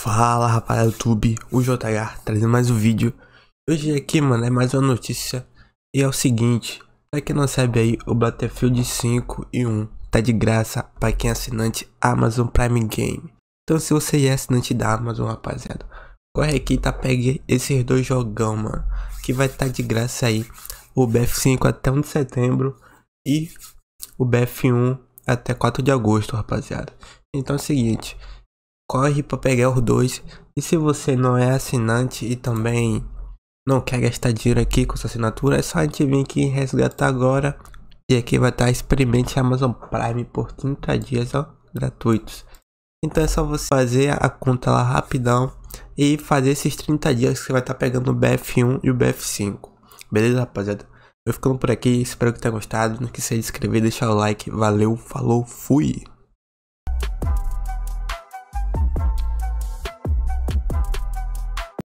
Fala rapaziada do YouTube, o JH trazendo mais um vídeo. Hoje aqui mano é mais uma notícia E é o seguinte, pra quem não sabe aí o Battlefield 5 e 1 Tá de graça pra quem é assinante Amazon Prime Game. Então se você é assinante da Amazon rapaziada Corre aqui e tá pegue esses dois jogão mano Que vai tá de graça aí O BF5 até 1 de setembro E o BF1 até 4 de agosto rapaziada. Então é o seguinte corre para pegar os dois. E se você não é assinante e também não quer gastar dinheiro aqui com sua assinatura, é só a gente vir aqui resgatar agora. E aqui vai estar experimente Amazon Prime por 30 dias ó, gratuitos. Então é só você fazer a conta lá rapidão e fazer esses 30 dias que você vai estar pegando o BF1 e o BF5. Beleza, rapaziada? Eu ficando por aqui, espero que tenha gostado. Não esqueça de se inscrever, deixar o like. Valeu, falou, fui!